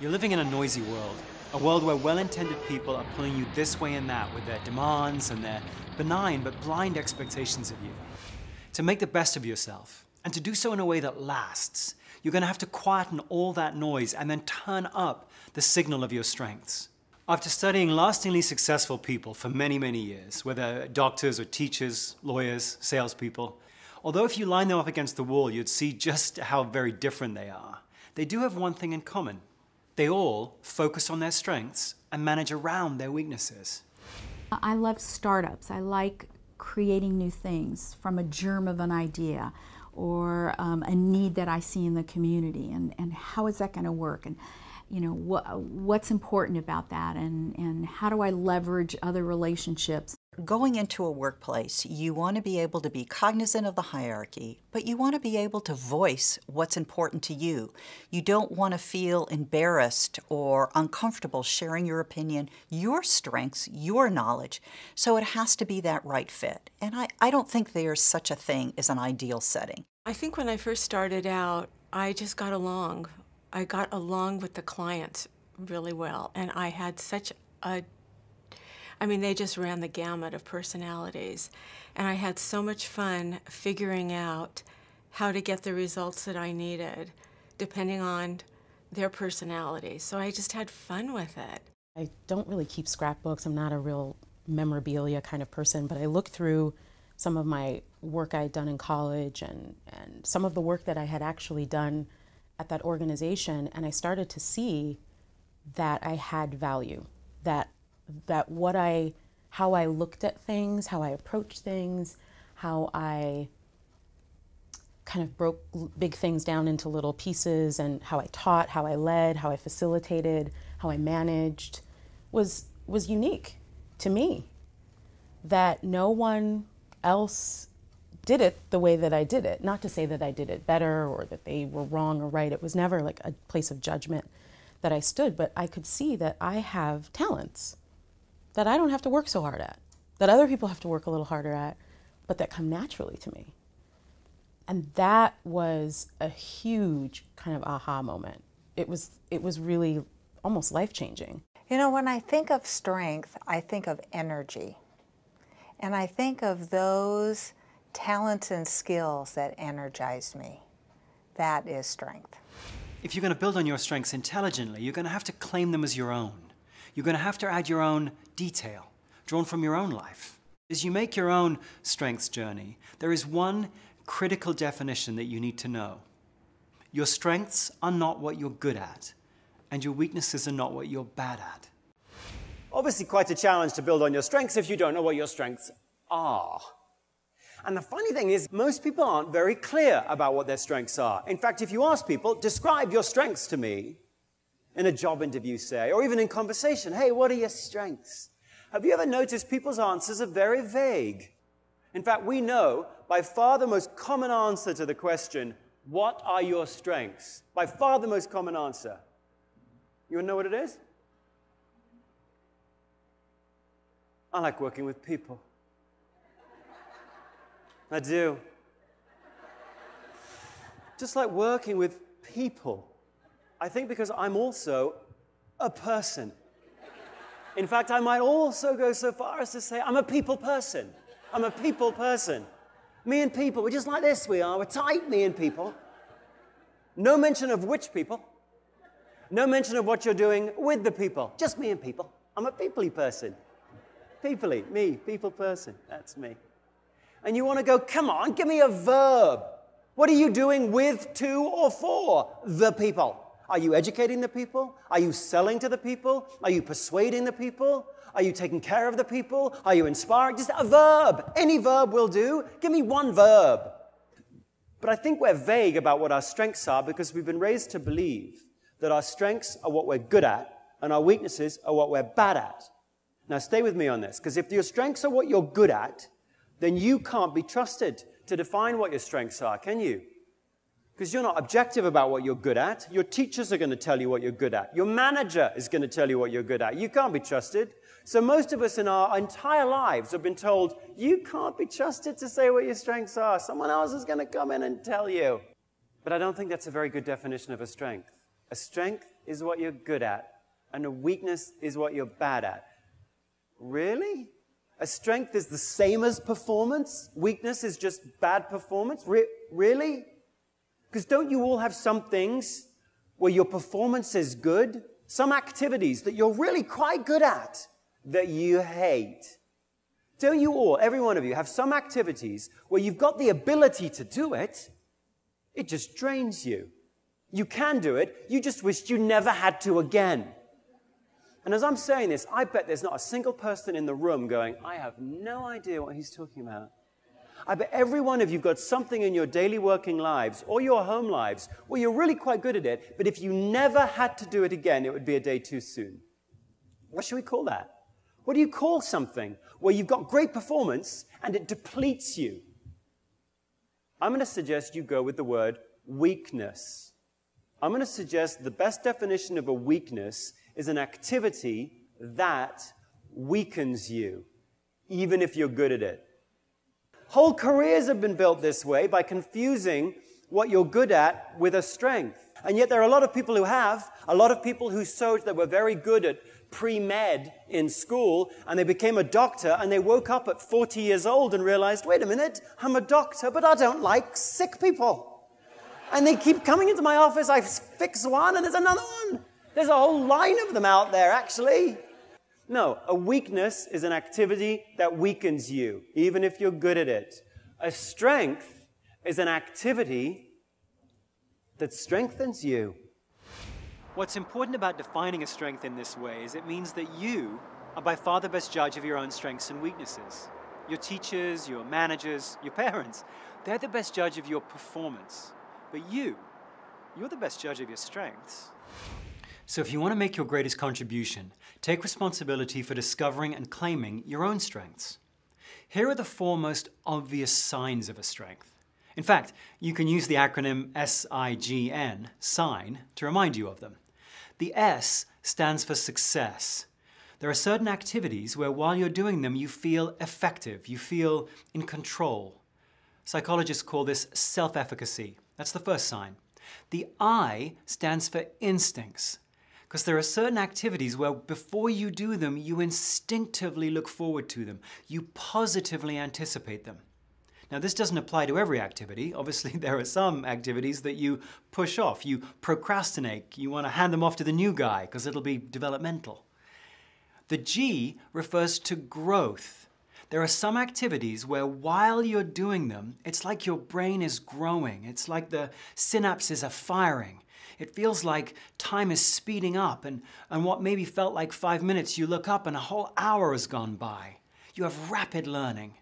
You're living in a noisy world, a world where well intended people are pulling you this way and that with their demands and their benign but blind expectations of you. To make the best of yourself, and to do so in a way that lasts, you're going to have to quieten all that noise and then turn up the signal of your strengths. After studying lastingly successful people for many, many years, whether doctors or teachers, lawyers, salespeople, although if you line them up against the wall, you'd see just how very different they are, they do have one thing in common. They all focus on their strengths and manage around their weaknesses. I love startups. I like creating new things from a germ of an idea or um, a need that I see in the community and, and how is that going to work? And you know, what, what's important about that and, and how do I leverage other relationships? Going into a workplace, you want to be able to be cognizant of the hierarchy, but you want to be able to voice what's important to you. You don't want to feel embarrassed or uncomfortable sharing your opinion, your strengths, your knowledge. So it has to be that right fit. And I, I don't think there's such a thing as an ideal setting. I think when I first started out, I just got along I got along with the clients really well, and I had such a I mean, they just ran the gamut of personalities. And I had so much fun figuring out how to get the results that I needed, depending on their personality. So I just had fun with it. I don't really keep scrapbooks. I'm not a real memorabilia kind of person, but I look through some of my work I'd done in college and, and some of the work that I had actually done at that organization and I started to see that I had value, that that what I how I looked at things, how I approached things, how I kind of broke big things down into little pieces and how I taught, how I led, how I facilitated, how I managed was was unique to me that no one else did it the way that I did it. Not to say that I did it better or that they were wrong or right. It was never like a place of judgment that I stood, but I could see that I have talents that I don't have to work so hard at, that other people have to work a little harder at, but that come naturally to me. And that was a huge kind of aha moment. It was it was really almost life-changing. You know, when I think of strength, I think of energy. And I think of those talents and skills that energize me. That is strength. If you're going to build on your strengths intelligently, you're going to have to claim them as your own. You're going to have to add your own detail, drawn from your own life. As you make your own strengths journey, there is one critical definition that you need to know. Your strengths are not what you're good at, and your weaknesses are not what you're bad at. Obviously, quite a challenge to build on your strengths if you don't know what your strengths are. And the funny thing is, most people aren't very clear about what their strengths are. In fact, if you ask people, describe your strengths to me, in a job interview, say, or even in conversation, hey, what are your strengths? Have you ever noticed people's answers are very vague? In fact, we know by far the most common answer to the question, what are your strengths? By far the most common answer. You want to know what it is? I like working with people. I do. Just like working with people. I think because I'm also a person. In fact, I might also go so far as to say I'm a people person. I'm a people person. Me and people, we're just like this, we are. We're tight, me and people. No mention of which people. No mention of what you're doing with the people. Just me and people. I'm a peoply person. Peoply, me, people person. That's me and you want to go, come on, give me a verb. What are you doing with, to, or for the people? Are you educating the people? Are you selling to the people? Are you persuading the people? Are you taking care of the people? Are you inspiring? Just a verb. Any verb will do. Give me one verb. But I think we're vague about what our strengths are because we've been raised to believe that our strengths are what we're good at and our weaknesses are what we're bad at. Now, stay with me on this because if your strengths are what you're good at, then you can't be trusted to define what your strengths are, can you? Because you're not objective about what you're good at. Your teachers are going to tell you what you're good at. Your manager is going to tell you what you're good at. You can't be trusted. So most of us in our entire lives have been told, you can't be trusted to say what your strengths are. Someone else is going to come in and tell you. But I don't think that's a very good definition of a strength. A strength is what you're good at, and a weakness is what you're bad at. Really? A strength is the same as performance? Weakness is just bad performance? Re- really? Because don't you all have some things where your performance is good? Some activities that you're really quite good at that you hate? Don't you all, every one of you, have some activities where you've got the ability to do it, it just drains you? You can do it, you just wished you never had to again. And as I'm saying this, I bet there's not a single person in the room going, I have no idea what he's talking about. I bet every one of you got something in your daily working lives or your home lives where you're really quite good at it, but if you never had to do it again, it would be a day too soon. What should we call that? What do you call something where you've got great performance and it depletes you? I'm going to suggest you go with the word weakness. I'm going to suggest the best definition of a weakness is an activity that weakens you, even if you're good at it. Whole careers have been built this way by confusing what you're good at with a strength. And yet there are a lot of people who have, a lot of people who showed that were very good at pre-med in school and they became a doctor and they woke up at 40 years old and realized, wait a minute, I'm a doctor, but I don't like sick people. And they keep coming into my office, I fix one and there's another one. There's a whole line of them out there, actually. No, a weakness is an activity that weakens you, even if you're good at it. A strength is an activity that strengthens you. What's important about defining a strength in this way is it means that you are by far the best judge of your own strengths and weaknesses. Your teachers, your managers, your parents, they're the best judge of your performance. But you, you're the best judge of your strengths. So if you want to make your greatest contribution, take responsibility for discovering and claiming your own strengths. Here are the four most obvious signs of a strength. In fact, you can use the acronym SIGN, SIGN, to remind you of them. The S stands for success. There are certain activities where while you're doing them, you feel effective, you feel in control. Psychologists call this self-efficacy. That's the first sign. The I stands for instincts because there are certain activities where before you do them, you instinctively look forward to them. You positively anticipate them. Now, this doesn't apply to every activity. Obviously, there are some activities that you push off. You procrastinate. You want to hand them off to the new guy because it'll be developmental. The G refers to growth. There are some activities where while you're doing them, it's like your brain is growing. It's like the synapses are firing. It feels like time is speeding up, and, and what maybe felt like five minutes, you look up and a whole hour has gone by. You have rapid learning.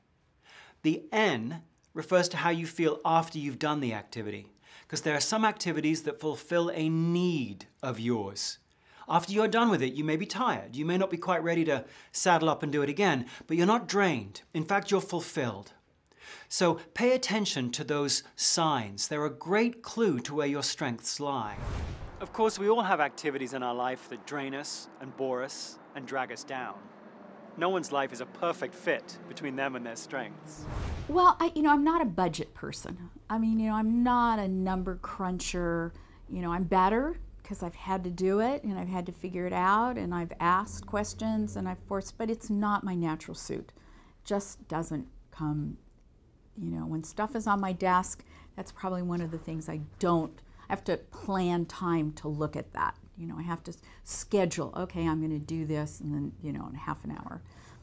The N refers to how you feel after you've done the activity, because there are some activities that fulfill a need of yours. After you're done with it, you may be tired. You may not be quite ready to saddle up and do it again, but you're not drained. In fact, you're fulfilled. So pay attention to those signs. They're a great clue to where your strengths lie. Of course, we all have activities in our life that drain us and bore us and drag us down. No one's life is a perfect fit between them and their strengths. Well, I, you know, I'm not a budget person. I mean, you know, I'm not a number cruncher. You know, I'm better because I've had to do it and I've had to figure it out and I've asked questions and I've forced, but it's not my natural suit. Just doesn't come you know, when stuff is on my desk, that's probably one of the things I don't, I have to plan time to look at that. You know, I have to schedule, okay, I'm going to do this, and then, you know, in half an hour.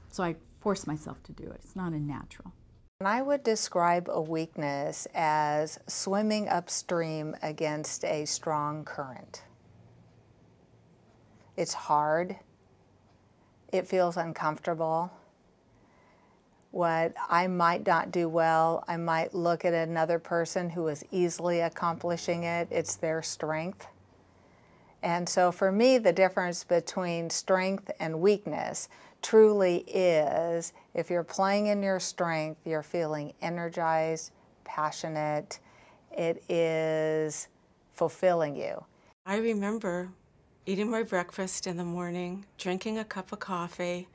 So I force myself to do it. It's not a natural. And I would describe a weakness as swimming upstream against a strong current. It's hard. It feels uncomfortable what I might not do well. I might look at another person who is easily accomplishing it. It's their strength. And so for me, the difference between strength and weakness truly is if you're playing in your strength, you're feeling energized, passionate, it is fulfilling you. I remember eating my breakfast in the morning, drinking a cup of coffee,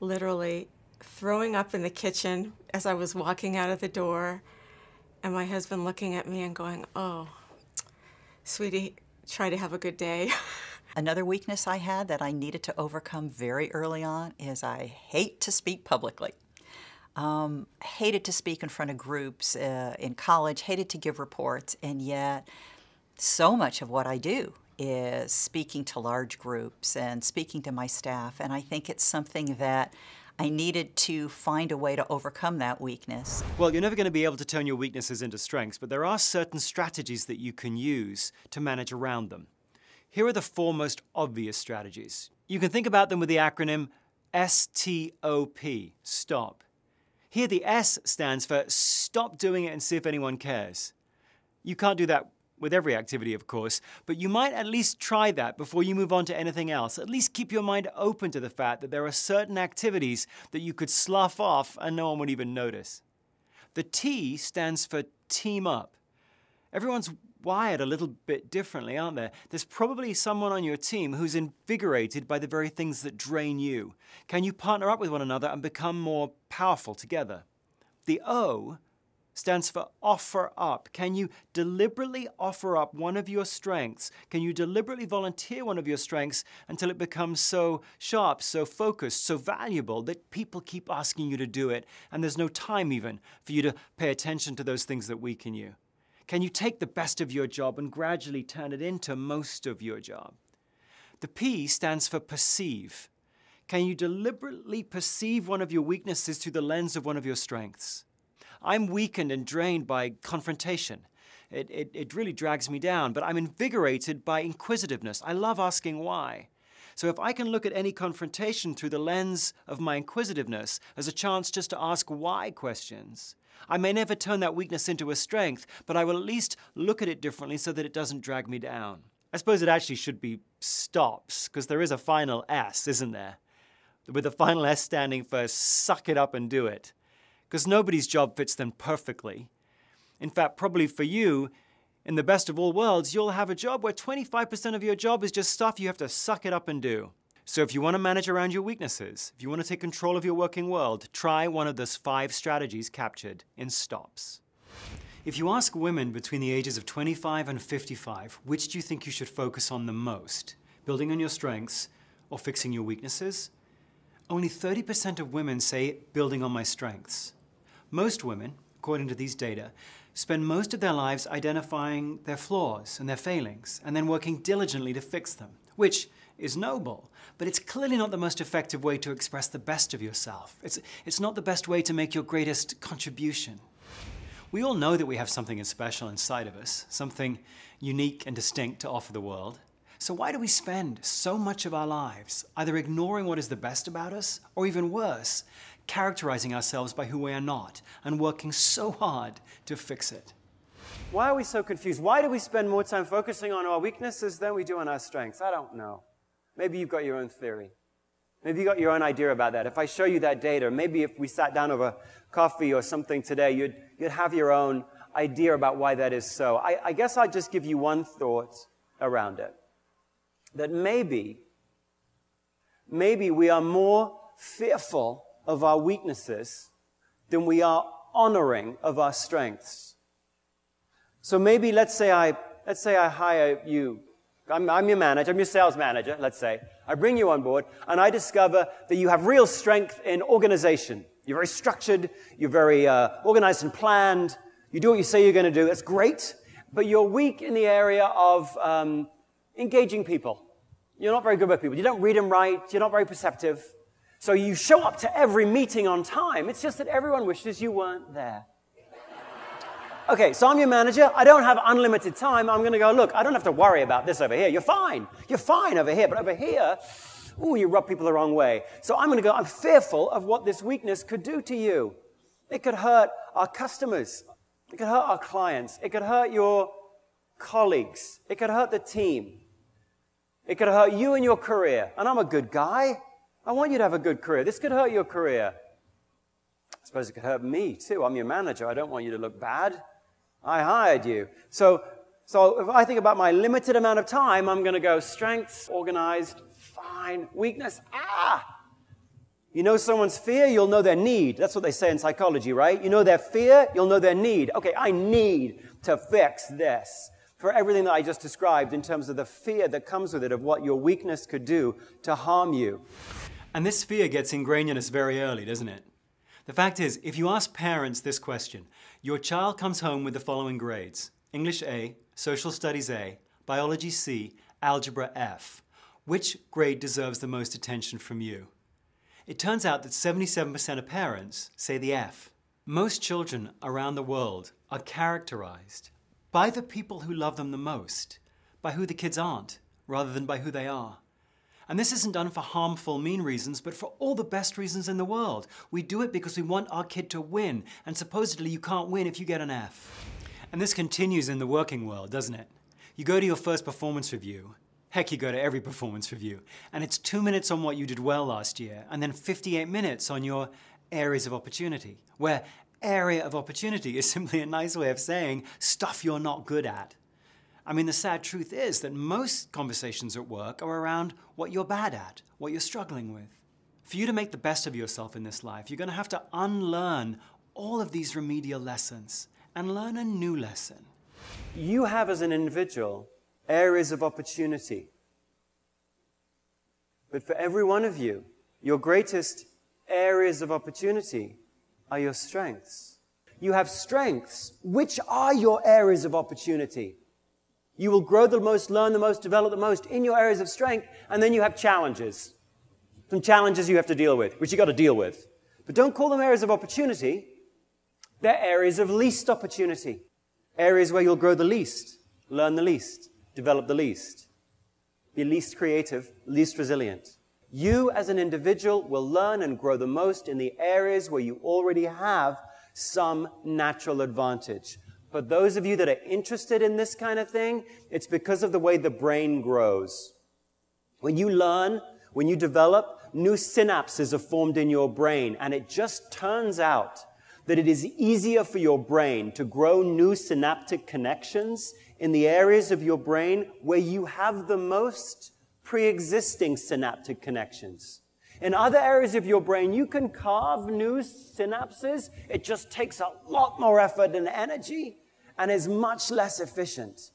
literally throwing up in the kitchen as I was walking out of the door, and my husband looking at me and going, Oh, sweetie, try to have a good day. Another weakness I had that I needed to overcome very early on is I hate to speak publicly. Um, hated to speak in front of groups uh, in college, hated to give reports, and yet so much of what I do is speaking to large groups and speaking to my staff, and I think it's something that I needed to find a way to overcome that weakness. Well, you're never going to be able to turn your weaknesses into strengths, but there are certain strategies that you can use to manage around them. Here are the four most obvious strategies. You can think about them with the acronym STOP, STOP. Here, the S stands for stop doing it and see if anyone cares. You can't do that with every activity, of course, but you might at least try that before you move on to anything else. At least keep your mind open to the fact that there are certain activities that you could slough off and no one would even notice. The T stands for team up. Everyone's wired a little bit differently, aren't there? There's probably someone on your team who's invigorated by the very things that drain you. Can you partner up with one another and become more powerful together? The O stands for offer up. Can you deliberately offer up one of your strengths? Can you deliberately volunteer one of your strengths until it becomes so sharp, so focused, so valuable that people keep asking you to do it and there's no time even for you to pay attention to those things that weaken you? Can you take the best of your job and gradually turn it into most of your job? The P stands for perceive. Can you deliberately perceive one of your weaknesses through the lens of one of your strengths? I'm weakened and drained by confrontation. It, it, it really drags me down, but I'm invigorated by inquisitiveness. I love asking why. So if I can look at any confrontation through the lens of my inquisitiveness as a chance just to ask why questions, I may never turn that weakness into a strength, but I will at least look at it differently so that it doesn't drag me down. I suppose it actually should be stops, because there is a final S, isn't there? With the final S standing for suck it up and do it because nobody's job fits them perfectly. In fact, probably for you, in the best of all worlds, you'll have a job where 25% of your job is just stuff you have to suck it up and do. So if you want to manage around your weaknesses, if you want to take control of your working world, try one of those five strategies captured in STOPS. If you ask women between the ages of 25 and 55, which do you think you should focus on the most? Building on your strengths or fixing your weaknesses? Only 30% of women say building on my strengths. Most women, according to these data, spend most of their lives identifying their flaws and their failings and then working diligently to fix them, which is noble, but it's clearly not the most effective way to express the best of yourself. It's, it's not the best way to make your greatest contribution. We all know that we have something special inside of us, something unique and distinct to offer the world. So why do we spend so much of our lives either ignoring what is the best about us, or even worse, characterizing ourselves by who we are not and working so hard to fix it. Why are we so confused? Why do we spend more time focusing on our weaknesses than we do on our strengths? I don't know. Maybe you've got your own theory. Maybe you've got your own idea about that. If I show you that data, maybe if we sat down over coffee or something today, you'd, you'd have your own idea about why that is so. I, I guess I'd just give you one thought around it. That maybe, maybe we are more fearful of our weaknesses than we are honoring of our strengths. So maybe let's say I, let's say I hire you. I'm, I'm your manager, I'm your sales manager, let's say. I bring you on board and I discover that you have real strength in organization. You're very structured, you're very uh, organized and planned, you do what you say you're going to do, that's great, but you're weak in the area of um, engaging people. You're not very good with people. You don't read them right, you're not very perceptive. So you show up to every meeting on time. It's just that everyone wishes you weren't there. Okay, so I'm your manager. I don't have unlimited time. I'm going to go, look, I don't have to worry about this over here. You're fine. You're fine over here. But over here, ooh, you rub people the wrong way. So I'm going to go, I'm fearful of what this weakness could do to you. It could hurt our customers. It could hurt our clients. It could hurt your colleagues. It could hurt the team. It could hurt you and your career. And I'm a good guy. I want you to have a good career. This could hurt your career. I suppose it could hurt me too. I'm your manager. I don't want you to look bad. I hired you. So, so if I think about my limited amount of time, I'm going to go strengths, organized, fine, weakness, ah! You know someone's fear, you'll know their need. That's what they say in psychology, right? You know their fear, you'll know their need. Okay, I need to fix this. for everything that I just described in terms of the fear that comes with it of what your weakness could do to harm you. And this fear gets ingrained in us very early, doesn't it? The fact is, if you ask parents this question, your child comes home with the following grades English A, Social Studies A, Biology C, Algebra F. Which grade deserves the most attention from you? It turns out that 77% of parents say the F. Most children around the world are characterized by the people who love them the most, by who the kids aren't, rather than by who they are. And this isn't done for harmful, mean reasons, but for all the best reasons in the world. We do it because we want our kid to win, and supposedly you can't win if you get an F. And this continues in the working world, doesn't it? You go to your first performance review. Heck, you go to every performance review. And it's two minutes on what you did well last year, and then 58 minutes on your areas of opportunity, where area of opportunity is simply a nice way of saying stuff you're not good at. I mean, the sad truth is that most conversations at work are around what you're bad at, what you're struggling with. For you to make the best of yourself in this life, you're going to have to unlearn all of these remedial lessons and learn a new lesson. You have, as an individual, areas of opportunity. But for every one of you, your greatest areas of opportunity are your strengths. You have strengths. Which are your areas of opportunity? You will grow the most, learn the most, develop the most in your areas of strength, and then you have challenges. Some challenges you have to deal with, which you've got to deal with. But don't call them areas of opportunity. They're areas of least opportunity. Areas where you'll grow the least, learn the least, develop the least, be least creative, least resilient. You as an individual will learn and grow the most in the areas where you already have some natural advantage. For those of you that are interested in this kind of thing, it's because of the way the brain grows. When you learn, when you develop, new synapses are formed in your brain, and it just turns out that it is easier for your brain to grow new synaptic connections in the areas of your brain where you have the most pre-existing synaptic connections. In other areas of your brain, you can carve new synapses. It just takes a lot more effort and energy and is much less efficient.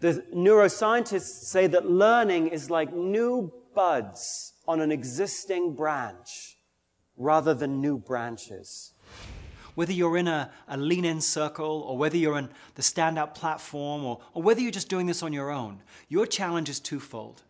The neuroscientists say that learning is like new buds on an existing branch rather than new branches. Whether you're in a, a lean in circle, or whether you're in the stand up platform, or, or whether you're just doing this on your own, your challenge is twofold.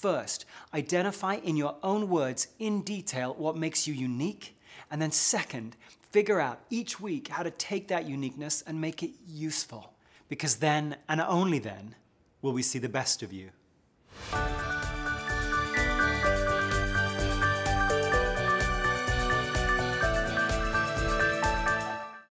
First, identify in your own words in detail what makes you unique. And then, second, figure out each week how to take that uniqueness and make it useful. Because then, and only then, will we see the best of you.